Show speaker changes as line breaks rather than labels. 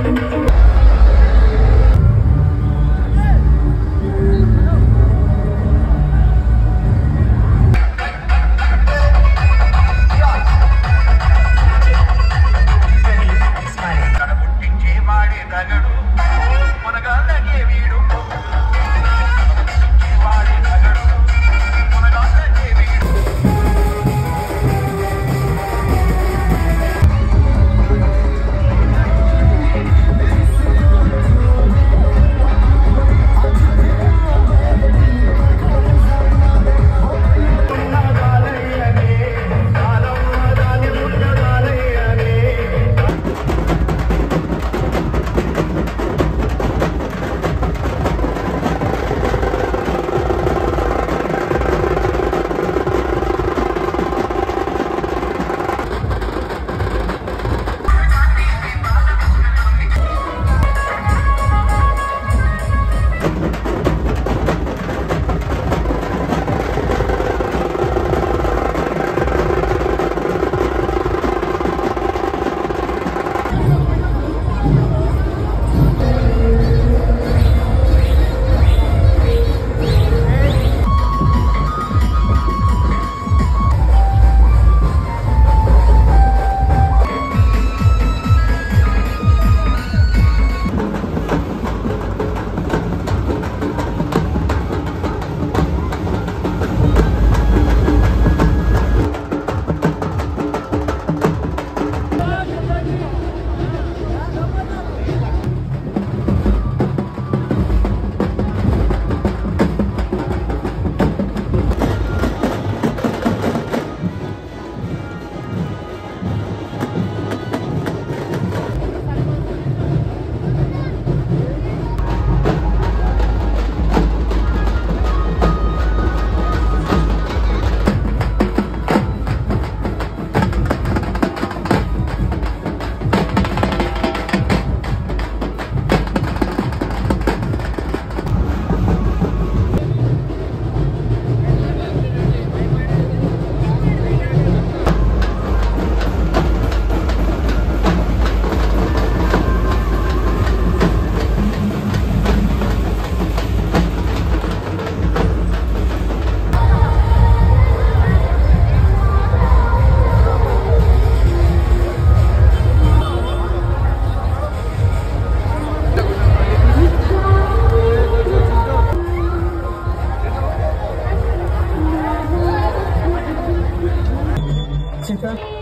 Thank you.
嗯。